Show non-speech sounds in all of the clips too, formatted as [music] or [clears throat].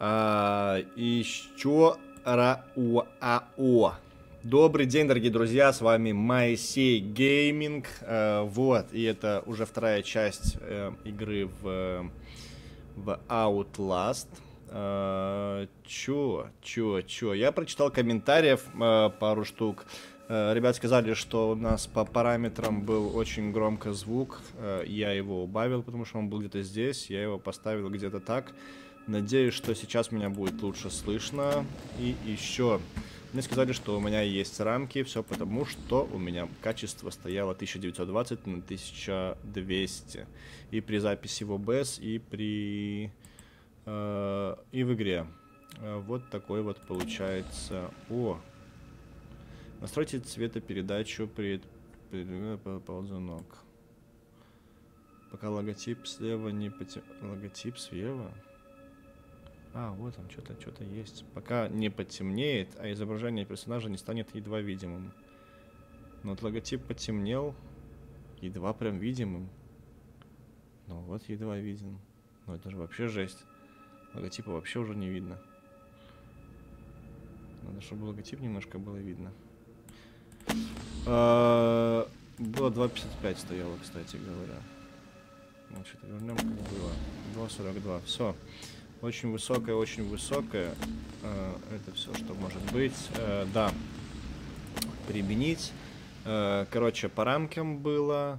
А, еще Рауао. Добрый день, дорогие друзья, с вами Моисей Гейминг. А, вот, и это уже вторая часть э, игры в, в Outlast. А, чё, чё, чё? Я прочитал комментариев а, пару штук. А, ребят сказали, что у нас по параметрам был очень громко звук. А, я его убавил, потому что он был где-то здесь. Я его поставил где-то так. Надеюсь, что сейчас меня будет лучше слышно. И еще, мне сказали, что у меня есть рамки, все потому, что у меня качество стояло 1920 на 1200. И при записи в OBS, и при... Э, и в игре. Вот такой вот получается... О! Настройте цветопередачу при... при... ползунок. Пока логотип слева не потем... Логотип слева? А, вот там что-то, что-то есть. Пока не потемнеет, а изображение персонажа не станет едва видимым. Но вот логотип потемнел, едва прям видимым. Ну вот едва виден. Ну это же вообще жесть. Логотипа вообще уже не видно. Надо, чтобы логотип немножко было видно. А, было 2.55 стояло, кстати говоря. Ну, что-то вернем, как было. 2.42. Все. Очень высокая, очень высокая. Э, это все, что может быть. Э, да. Применить. Э, короче, по рамкам было,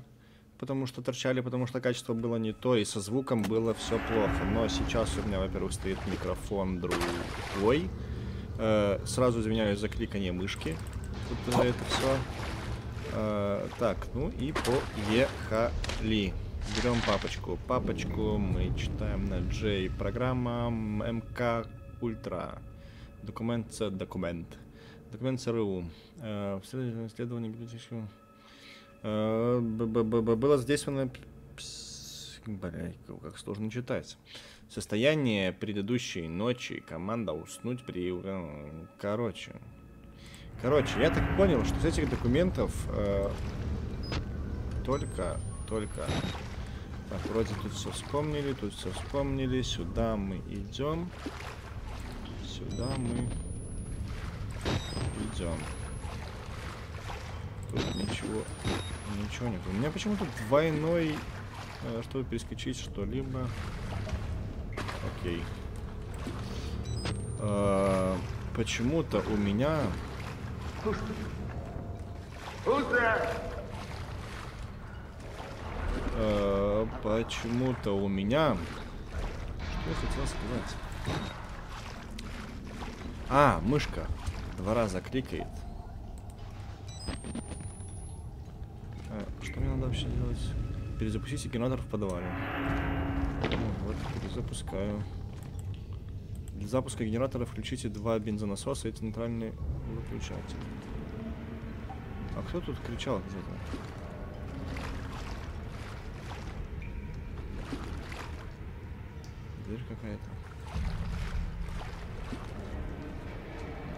потому что торчали, потому что качество было не то, и со звуком было все плохо. Но сейчас у меня, во-первых, стоит микрофон другой. Сразу извиняюсь за кликание мышки. Тут за это все. Так, ну и поехали. Берем папочку. Папочку мы читаем на J. Программа МК Ультра. Документ C. Документ. Документ ЦРУ. Э, исследование э, было задействовано... Бля, как сложно читать. Состояние предыдущей ночи. Команда уснуть при... Короче. Короче, я так понял, что из этих документов э, только, только так, вроде тут все вспомнили, тут все вспомнили. Сюда мы идем. Сюда мы идем. Тут ничего, ничего нет. У меня почему-то двойной, э, чтобы перескочить что-либо. Окей. А, почему-то у меня... Э, почему-то у меня... Что я хотел сказать? А, мышка. Два раза кликает. А, что мне надо вообще делать? Перезапустите генератор в подвале. Ну, вот, перезапускаю. Для запуска генератора включите два бензонасоса и центральный выключатель. А кто тут кричал где-то? Дверь какая-то.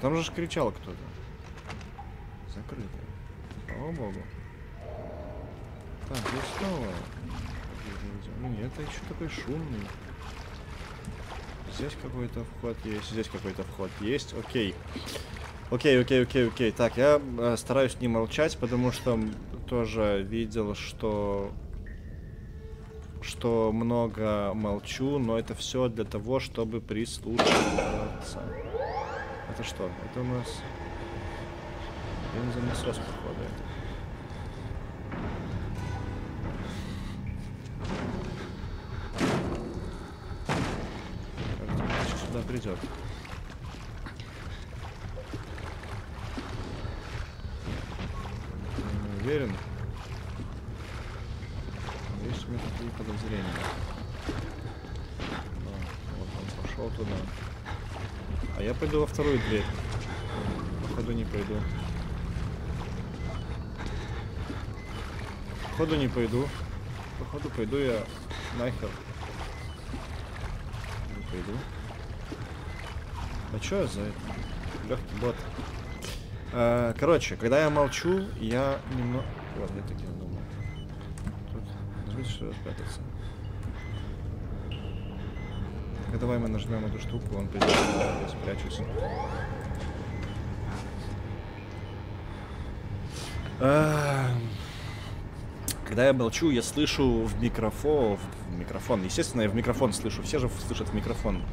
Там же кричал кто-то. Закрыто. Слава богу. Так, здесь снова. Ну нет, это еще такой шумный. Здесь какой-то вход есть, здесь какой-то вход есть. Окей. Окей, окей, окей, окей. Так, я э, стараюсь не молчать, потому что тоже видел, что что много молчу, но это все для того, чтобы прислушиваться. Это что? Это у нас бензонасос, походу. Сюда придет? Уверен. у меня такие подозрения. Да, вот он пошел туда. А я пойду во вторую дверь. Походу не пойду. Походу не пойду. Походу пойду я нахер. Не пойду. А что за это? Легкий бот. А, короче, когда я молчу, я немного... Вот, я таки Видишь, что спрятаться. Так, давай мы нажмем эту штуку, он придет, я спрячусь. А, Когда я молчу, я слышу в микрофон, в микрофон, естественно, я в микрофон слышу, все же слышат в микрофон.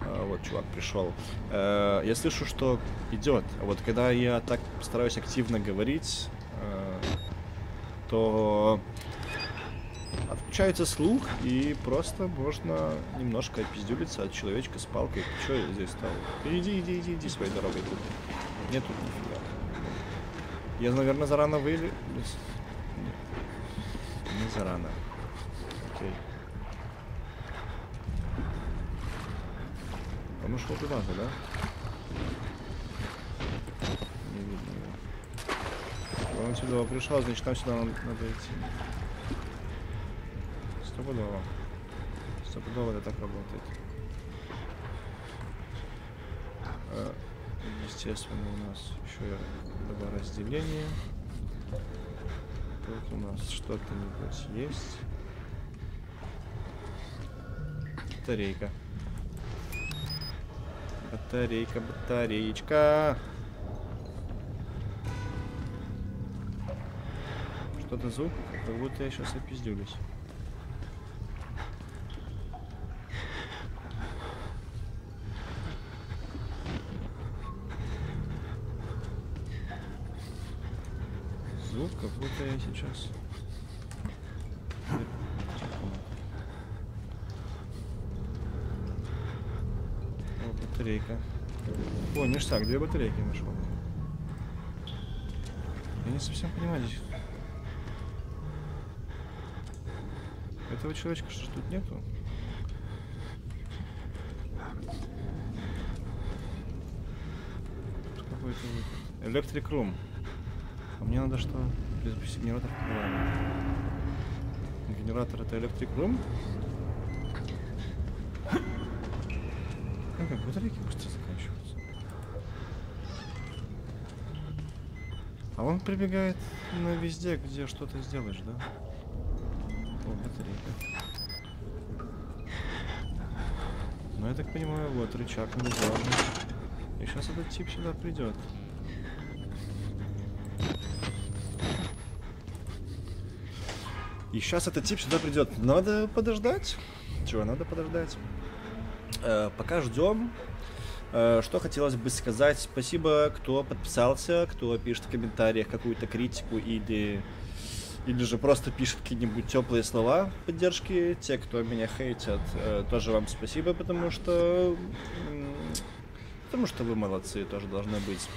А, Вот чувак пришел. Э, Я слышу, что идет. А вот когда я так стараюсь активно говорить, э, то отключается слух, и просто можно немножко опиздюлиться от человечка с палкой. Че я здесь стал? Иди, иди, иди, иди своей дорогой тут. Нет тут нифига. Я, наверное, зарано вылез. Не зарано. Окей. Он ушел туда же, да? Не видно его. Он сюда пришел, значит, нам сюда надо идти. Стопудово. Стопудово это так работает. А, естественно, у нас еще два разделения. Тут у нас что-то нибудь есть. Батарейка. Батарейка, батареечка. Что-то звук, как будто я сейчас опиздюлюсь. Звук, как будто я сейчас... О, батарейка. О, ништяк, две батарейки нашел. Я не совсем понимаю здесь. Этого человечка что тут нету? Какой-то. Электрик рум. А мне надо что? Запустить генератор открываем. Генератор это электрик рум? Как, батарейки быстро заканчиваются. А он прибегает на везде, где что-то сделаешь, да? О, батарейка. Ну, я так понимаю, вот рычаг надежный. И сейчас этот тип сюда придет. И сейчас этот тип сюда придет. Надо подождать. Чего, надо подождать. Э, пока ждем. Э, что хотелось бы сказать. Спасибо, кто подписался, кто пишет в комментариях какую-то критику или или же просто пишет какие-нибудь теплые слова поддержки. Те, кто меня хейтят, э, тоже вам спасибо, потому что потому что вы молодцы, тоже должны быть.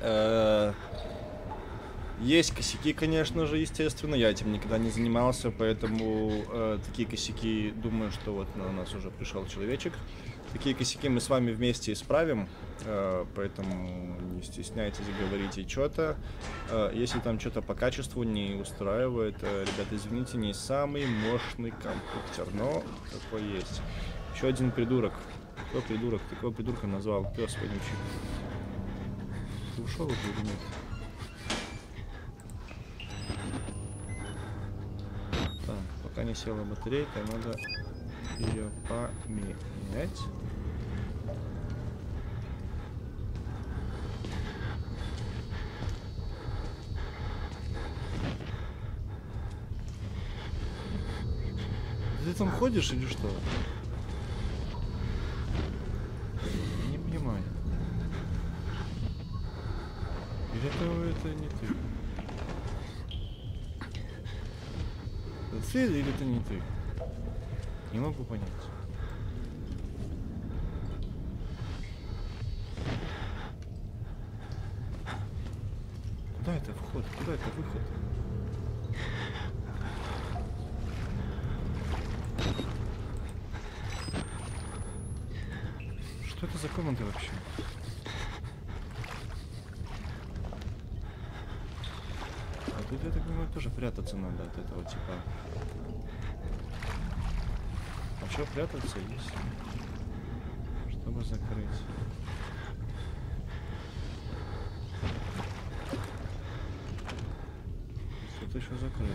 Э, Есть косяки, конечно же, естественно. Я этим никогда не занимался, поэтому э, такие косяки, думаю, что вот на нас уже пришел человечек. Такие косяки мы с вами вместе исправим, э, поэтому не стесняйтесь, говорите что-то. Э, если там что-то по качеству не устраивает, э, ребята, извините, не самый мощный компьютер, но такой есть. Еще один придурок. Кто придурок? Ты кого придурка назвал? Пес вонючий. Ты ушел или нет? Так, пока не села батарейка, надо ее поменять. Ты там ходишь или что? Не понимаю. Или это, это не ты? Ты или это не ты? Не могу понять. Куда это вход? Куда это выход? Что это за комнаты вообще? Тут, понимаю, тоже прятаться надо от этого типа. А что прятаться есть? Чтобы закрыть. Что-то еще закрыто.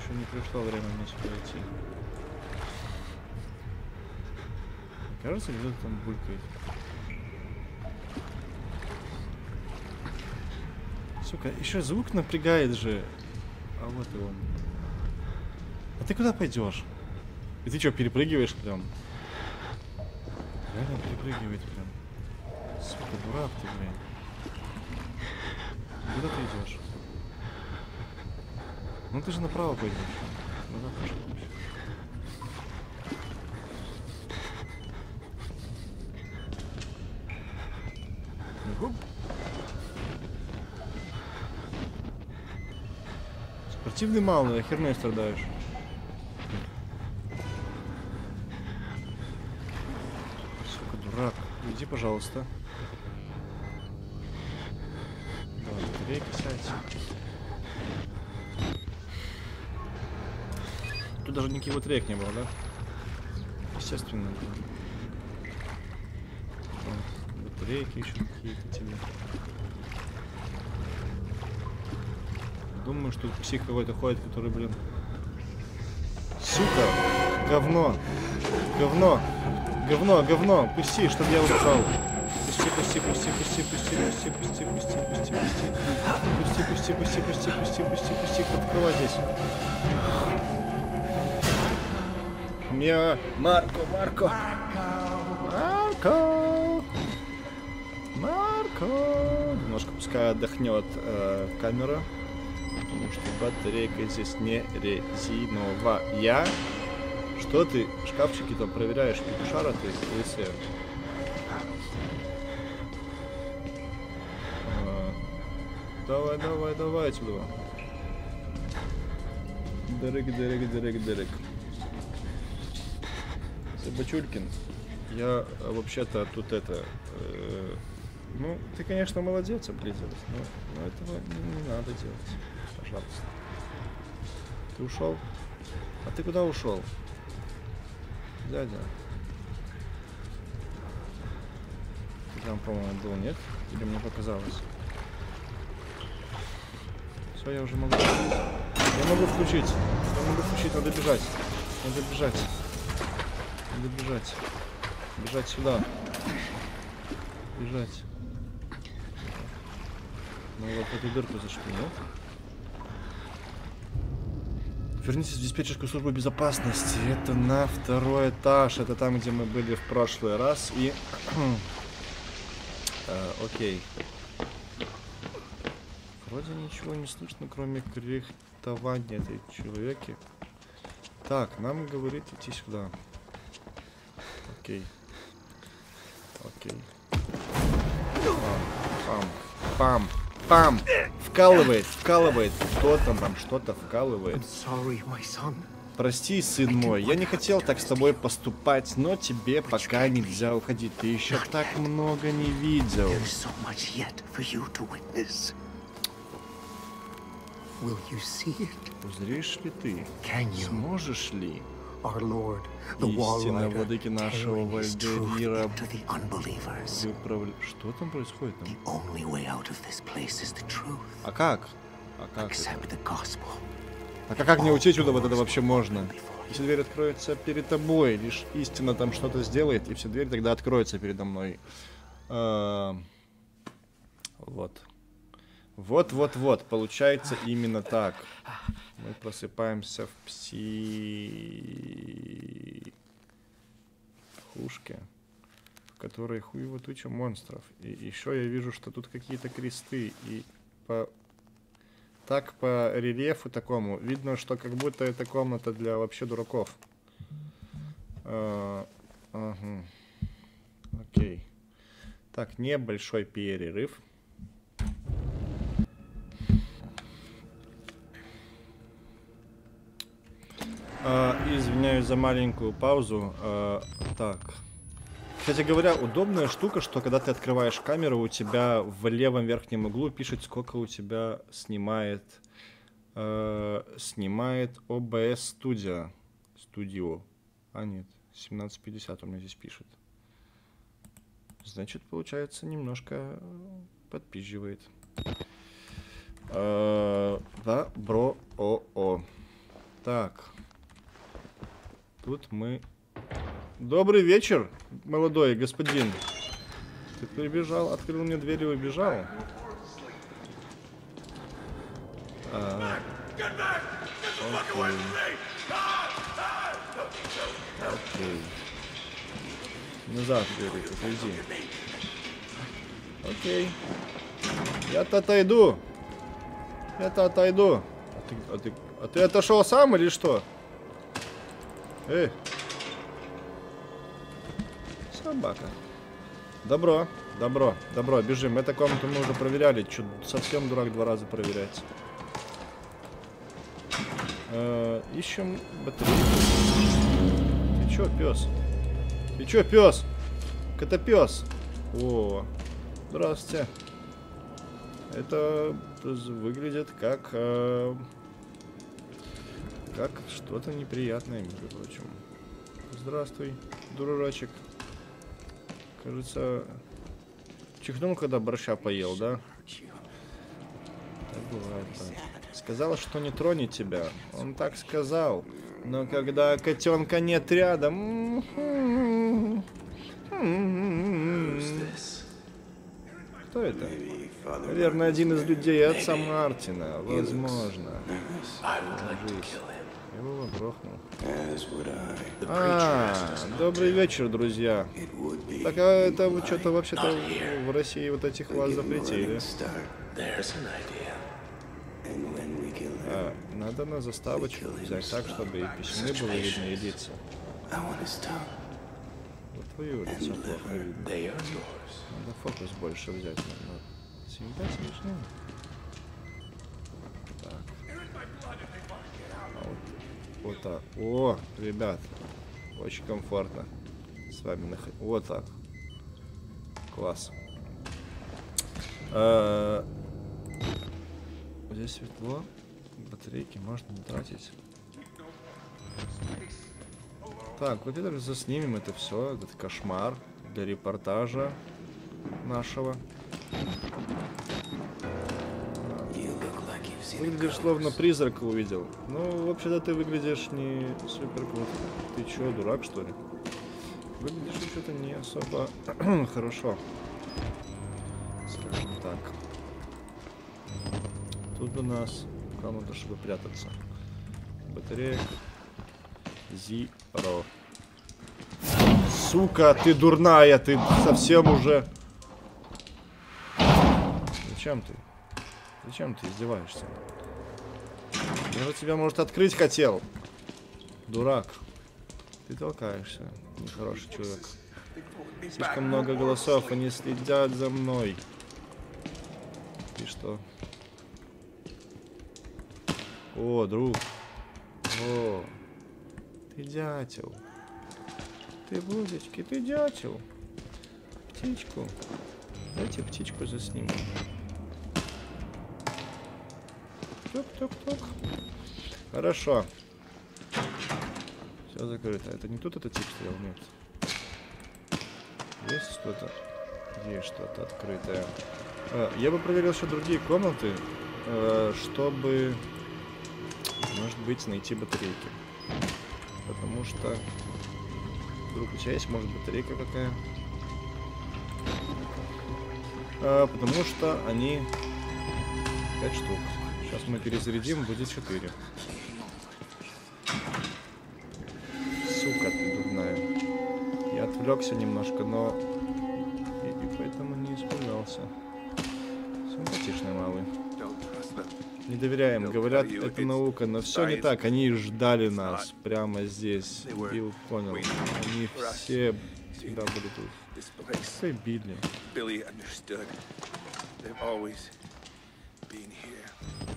Еще не пришло время мне сюда идти. Кажется, где-то там булькает. Сука, еще звук напрягает же. А вот и он. А ты куда пойдешь? И ты что, перепрыгиваешь прям? Реально перепрыгивает прям. Сука, дурак ты, блин. Куда ты идешь? Ну ты же направо пойдешь. Ну да, пошел. Спортивный мало, я херней страдаешь. Сука, дурак. Иди, пожалуйста. Давай, батарейка сядь. Тут даже никаких батареек не было, да? Естественно. Батарейки еще какие-то тебе. Думаю, что псих какой-то ходит, который, блин... Сука! Говно! Говно! Говно, говно! Пусти, чтобы я устал! Пусти, пусти, пусти, пусти, пусти, пусти, пусти, пусти, пусти, пусти. Пусти, пусти, пусти, пусти, пусти, пусти, пусти, открывай здесь. Мне... Марко, Марко! Марко! Марко! Немножко пускай отдохнет э, камера. Батарейка здесь не резиновая. Что ты шкафчики там проверяешь? Петушара ты, лысая? А, Давай, давай, давай отсюда. Дырык, дырык, дырык, дырык. Собачулькин, я э, вообще-то тут это... э, ну, ты, конечно, молодец, облизывать, но, но этого не, не надо делать. Пожалуйста. Ты ушел? А ты куда ушел? Дядя. Ты там, по-моему, был, нет? Или мне показалось? Все, я уже могу. Я могу включить. Я могу включить, надо бежать. Надо бежать. Надо бежать. Бежать сюда. Бежать. Ну вот эту дырку зашли, нет? Вернитесь в диспетчерскую службу безопасности. Это на второй этаж. Это там, где мы были в прошлый раз. И... [clears throat] Э, Окей. Вроде ничего не слышно, кроме кряхтования этой человеки. Так, нам говорит идти сюда. Окей. Окей. Пам, пам, пам, пам. Вкалывает, вкалывает. Кто-то там что-то вкалывает. Прости, сын мой, я не хотел так с тобой поступать, но тебе пока нельзя уходить. Ты еще так много не видел. Узришь ли ты? Сможешь ли? Истина владыки нашего Вальдерира выправля... Что там происходит? Там? А как? А как А как, как не уйти отсюда вот это вообще можно? Если дверь откроется перед тобой, лишь истина там что-то сделает, и все дверь тогда откроется передо мной. А... Вот. Вот-вот-вот, получается именно так. Мы просыпаемся в пси... Хушке, в которой хуево туча монстров. И еще я вижу, что тут какие-то кресты. И по так по рельефу такому видно, что как будто это комната для вообще дураков. А, ага. Окей. Так, небольшой перерыв. А, извиняюсь за маленькую паузу. А, так. Кстати говоря, удобная штука, что когда ты открываешь камеру, у тебя в левом верхнем углу пишет, сколько у тебя снимает э, снимает OBS Studio. Studio. А нет, 1750 у меня здесь пишет. Значит, получается, немножко э, подпизживает. Э, Да, бро, о, о. Так. Тут мы Добрый вечер, молодой господин. Ты прибежал, открыл мне дверь и убежал? А, окей. Окей. Назад, Гарри, отойди. Окей. Я-то отойду. Я-то отойду. А ты, а ты, а ты отошел сам или что? Эй. Собака. Добро, добро, добро, бежим. Эту комнату мы уже проверяли. Чё, совсем дурак два раза проверять. Э, ищем батарейку. Ты чё, пес? Ты чё, пес? Котопес. О, здравствуйте. Это выглядит как... Э, как что-то неприятное, между прочим. Здравствуй, дурачек. Кажется, чихнул, когда борща поел, да? Так бывает, да. Сказал, что не тронет тебя. Он так сказал. Но когда котенка нет рядом... Кто это? Наверное, один из людей отца Мартина. Возможно. Ложись. Его грохнул. А, добрый вечер, друзья. Так, а это что-то вообще-то в России вот этих вас запретили. А, надо на заставочку взять так, чтобы и письмы было видно, и лица. Вот твою лицо плохо видно. Надо фокус больше взять. Надо. Всегда смешно. Так. А вот, так. О, ребят. Очень комфортно с вами находиться. Вот так. Класс. А, Здесь светло. Батарейки можно не тратить. Так, вот это заснимем это все. Этот кошмар для репортажа нашего. Выглядишь словно призрака увидел. Ну, вообще-то ты выглядишь не супер круто. Ты чё, дурак что ли? Выглядишь что-то не особо [clears throat] хорошо. Скажем так. Тут у нас комната, чтобы прятаться. Батарея. Зиро. Сука, ты дурная, ты совсем уже... Зачем ты? Зачем ты издеваешься? Я же тебя, может, открыть хотел. Дурак. Ты толкаешься. Нехороший человек. Слишком много голосов, они следят за мной. И что? О, друг. О, ты дятел. Ты будочки, ты дятел. Птичку. Давайте птичку заснимем. Тук-тук-тук. Хорошо. Все закрыто. Это не тут этот тип стоял? Нет. Есть что-то? Есть что-то открытое. А, я бы проверил еще другие комнаты, э, чтобы, может быть, найти батарейки. Потому что... Вдруг у тебя есть, может, батарейка какая? А, потому что они 5 штук. Сейчас мы перезарядим, будет 4. Сука ты дурная. Я отвлекся немножко, но... И, и поэтому не испугался. Симпатичный малый. Не доверяем. Говорят, это наука, но все не так. Они ждали нас прямо здесь. Билл понял. Они все всегда были тут. Все Билли.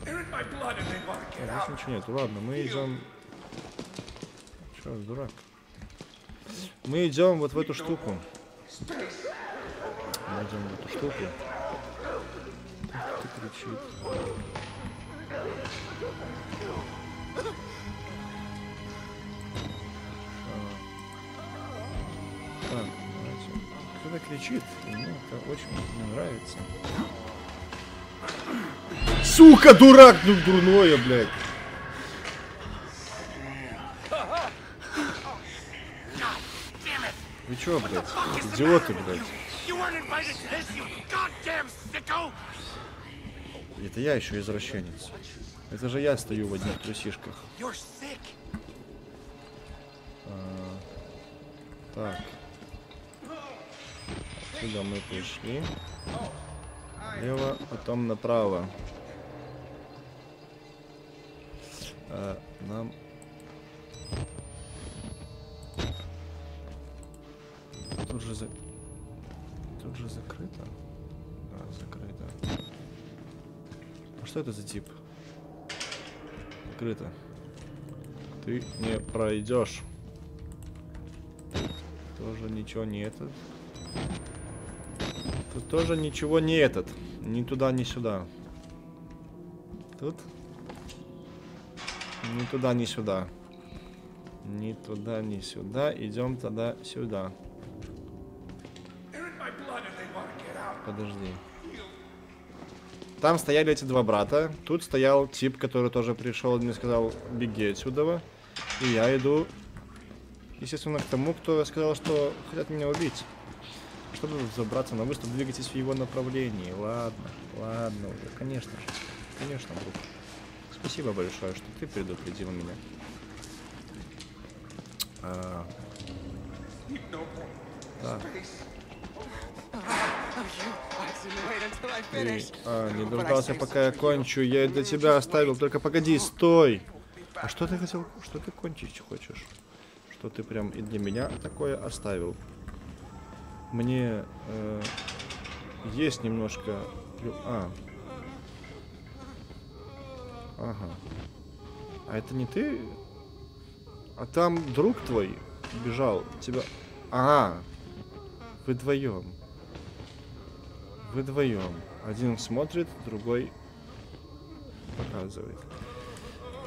Out. здесь ничего нет. Ладно, мы идем... Че, дурак? Мы идем вот в эту штуку. Мы идем в эту штуку. Кто-то кричит, мне это очень не нравится. Сука, дурак, ну дурное, блядь. Вы чё, блядь? Идиоты, блядь. Это я еще извращенец. Это же я стою в одних трусишках. Sick. Так. Сюда мы пришли. Лево, потом направо. А, нам... Тут же за... Тут же закрыто? Да, закрыто. А что это за тип? Закрыто. Ты не пройдешь. Тоже ничего не этот. Тут тоже ничего не этот. Ни туда, ни сюда. Тут? Ни туда, ни сюда. Ни туда, ни сюда. Идем тогда сюда. Подожди. Там стояли эти два брата. Тут стоял тип, который тоже пришел и мне сказал, беги отсюда. И я иду, естественно, к тому, кто сказал, что хотят меня убить. Чтобы забраться на выступ, двигайтесь в его направлении. Ладно, ладно уже, конечно же. Конечно, друг. Спасибо большое, что ты предупредил меня. А, да. Ты а, не дождался, пока я кончу. Я для тебя оставил. Только погоди, стой. А что ты хотел? Что ты кончить хочешь? Что ты прям и для меня такое оставил? Мне э, есть немножко... А. Ага. А это не ты? А там друг твой бежал. Тебя... Ага. Вы вдвоем. Вы вдвоем. Один смотрит, другой показывает.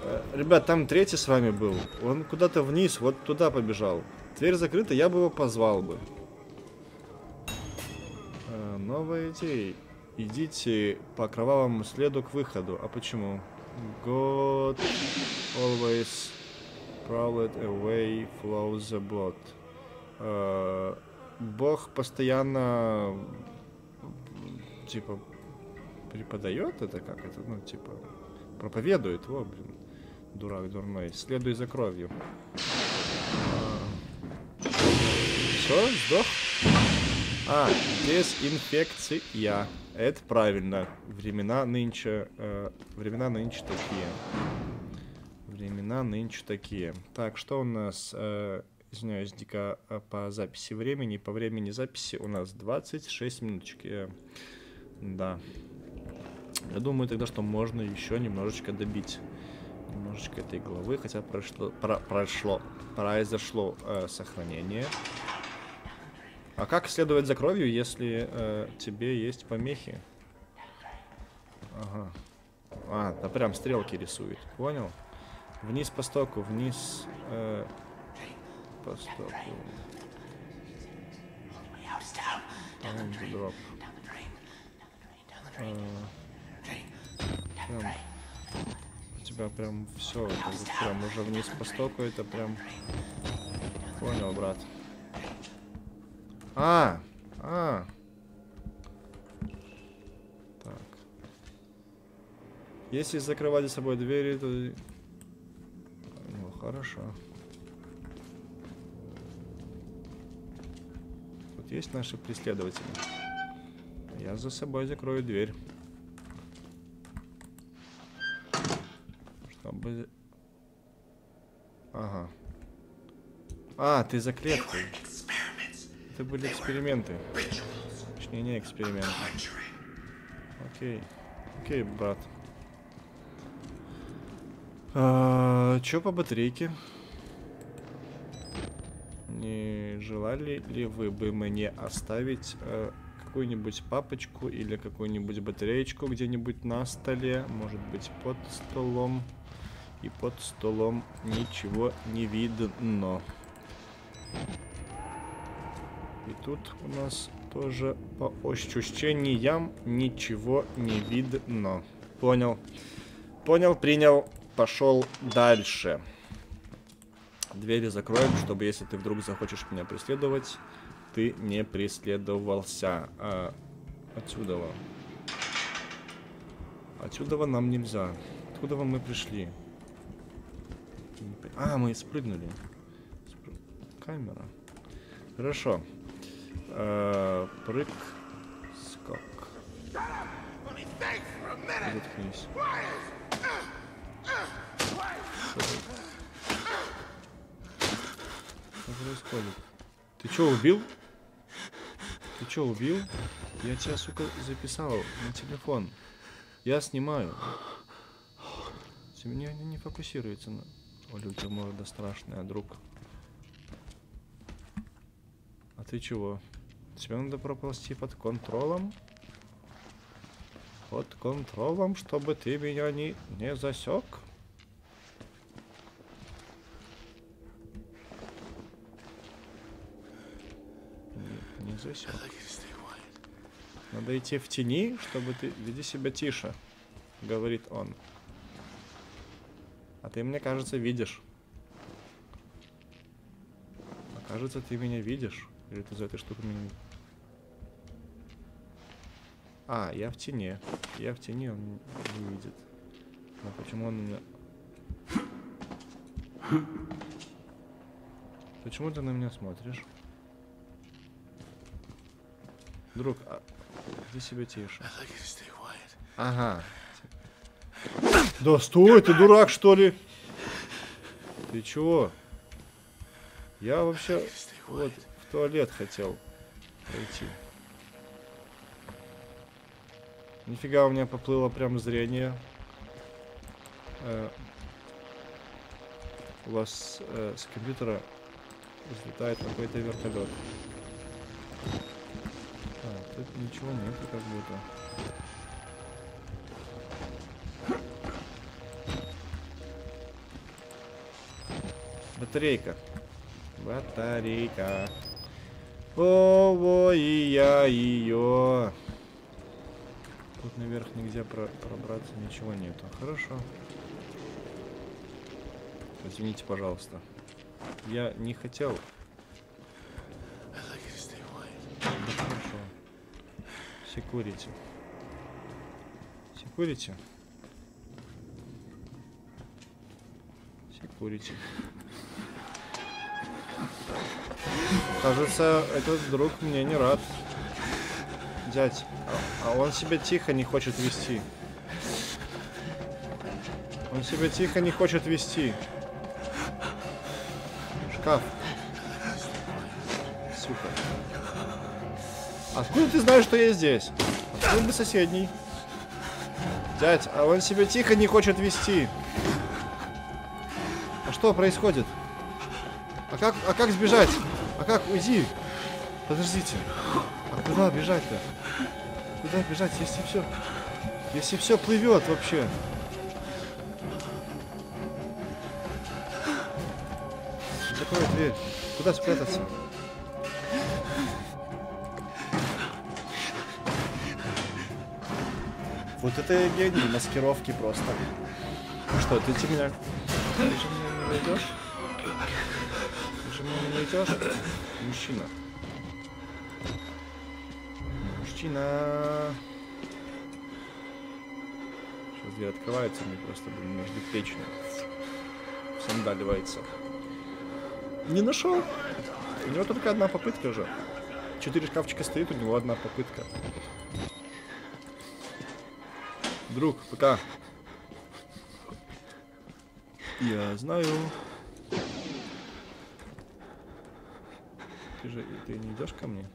Э, Ребят, там третий с вами был. Он куда-то вниз, вот туда побежал. Дверь закрыта, я бы его позвал бы. Э, Новая идея. Идите по кровавому следу к выходу. А почему? God always prowled away flows the blood. Э, Бог постоянно типа преподает это как это, ну типа проповедует, во, блин, дурак дурной. Следуй за кровью. Все, сдох. А, дезинфекция. Это правильно. Времена нынче, э, времена нынче такие. Времена нынче такие. Так, что у нас? э, извиняюсь, дико э, по записи времени. По времени записи у нас 26 минуточек. Э, да. Я думаю тогда, что можно еще немножечко добить. Немножечко этой главы, хотя прошло, про- прошло, произошло э, сохранение. А как следовать за кровью, если э, тебе есть помехи? Ага. А, да прям стрелки рисует. Понял? Вниз по стоку, вниз э, по стоку. Э, у тебя прям все, это прям уже вниз по стоку, это прям... Понял, брат. А, а. Так. Если закрывать за собой двери, то... Ну, хорошо. Тут есть наши преследователи. Я за собой закрою дверь. Чтобы... Ага. А, ты за клеткой. Это были эксперименты. Точнее, не эксперименты. Окей. Окей, брат. А, чё по батарейке? Не желали ли вы бы мне оставить э, какую-нибудь папочку или какую-нибудь батареечку где-нибудь на столе? Может быть, под столом? И под столом ничего не видно. Тут у нас тоже по ощущениям ничего не видно. Понял. Понял, принял. Пошел дальше. Двери закроем, чтобы если ты вдруг захочешь меня преследовать, ты не преследовался. А, отсюда. Отсюда нам нельзя. Откуда мы пришли? А, мы спрыгнули. Спры... Камера. Хорошо. Э, прыг. Скок. Что происходит? Ты что, убил? Ты что, убил? Я тебя, сука, записал на телефон. Я снимаю. Мне не фокусируется на... Оля, у тебя морда страшная, друг. А ты чего? Тебе надо проползти под контролем? Под контролем, чтобы ты меня не, не засек? Не, не засек. Надо идти в тени, чтобы ты... Веди себя тише, говорит он. А ты, мне кажется, видишь. А кажется, ты меня видишь. Или ты за этой штукой меня... А, я в тени. Я в тени, он не видит. Но почему он меня... Почему ты на меня смотришь? Друг, а... Иди себя тише. Ага. Да стой, ты дурак, что ли? Ты чего? Я вообще вот туалет хотел пойти. Нифига у меня поплыло прям зрение. Э, у вас э, с компьютера взлетает какой-то вертолет. А, тут ничего нету как будто. Батарейка. Батарейка. О, и я ее. Тут наверх нигде про пробраться ничего нету. Хорошо. Извините, пожалуйста. Я не хотел. Да хорошо. Секурити. Секурити. Секурити. Кажется, этот друг мне не рад. Дядь, а, он себя тихо не хочет вести. Он себя тихо не хочет вести. Шкаф. Сука. Откуда ты знаешь, что я здесь? Откуда бы соседний? Дядь, а он себя тихо не хочет вести. А что происходит? А как, а как сбежать? А как уйди? Подождите. А куда бежать-то? Куда бежать, если все... Если все плывет вообще? Закрой дверь. Куда спрятаться? Вот это гений маскировки просто. Ну что, ты меня... Ты же меня не найдешь? Найдешь? [coughs] Мужчина. Мужчина. Сейчас дверь открывается, мне просто, блин, между печью. Сандаливается. Не нашел. У него только одна попытка же. Четыре шкафчика стоит, у него одна попытка. Друг, пока. Я знаю. Же ты не идешь ко мне?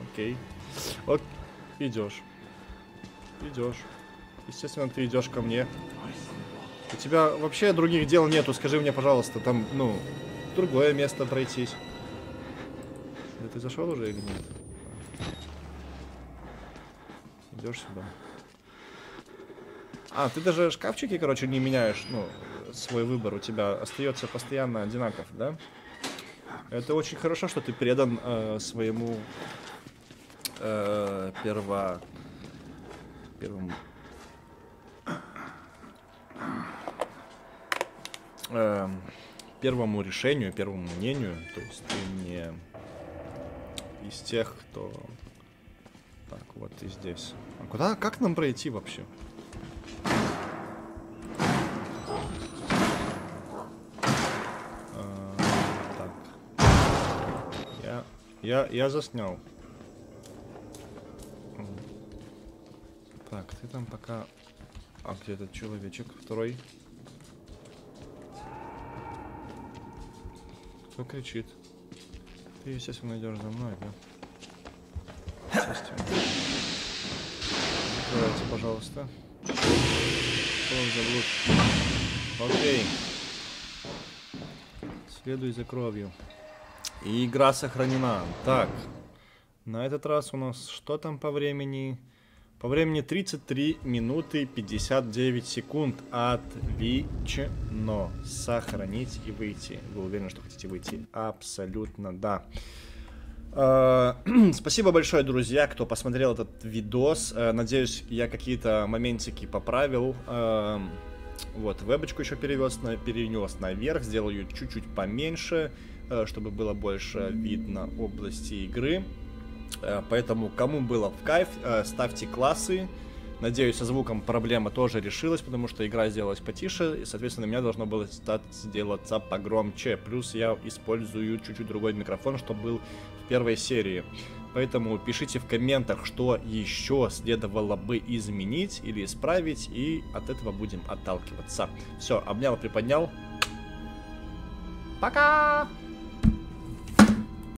Окей. Вот идешь. Идешь. Естественно, ты идешь ко мне. У тебя вообще других дел нету, скажи мне, пожалуйста, там, ну, другое место пройтись. Да ты зашел уже или нет? Идешь сюда. А, ты даже шкафчики, короче, не меняешь, ну, свой выбор у тебя остается постоянно одинаков, да? Это очень хорошо, что ты предан э, своему э, перво... первому эм, первому решению, первому мнению. То есть ты не из тех, кто... Так, вот и здесь. А куда, как нам пройти вообще? Я, я, заснял. Так, ты там пока... А где этот человечек второй? Кто кричит? Ты, естественно, идешь за мной, да? Закрывайте, пожалуйста. О, заблуд. Окей. Следуй за кровью. И игра сохранена. Так. На этот раз у нас что там по времени? По времени 33 минуты 59 секунд. Отлично. Сохранить и выйти. Вы уверены, что хотите выйти? Абсолютно да. Э, [clears throat] Спасибо большое, друзья, кто посмотрел этот видос. Э, Надеюсь, я какие-то моментики поправил. Э, Вот, вебочку еще перевез, перенес наверх, сделал ее чуть-чуть поменьше, чтобы было больше видно области игры. Э, Поэтому, кому было в кайф, э, ставьте классы. Надеюсь, со звуком проблема тоже решилась, потому что игра сделалась потише, и, соответственно, меня должно было стать сделаться погромче. Плюс я использую чуть-чуть другой микрофон, что был в первой серии. Поэтому пишите в комментах, что еще следовало бы изменить или исправить, и от этого будем отталкиваться. Все, обнял, приподнял. Пока!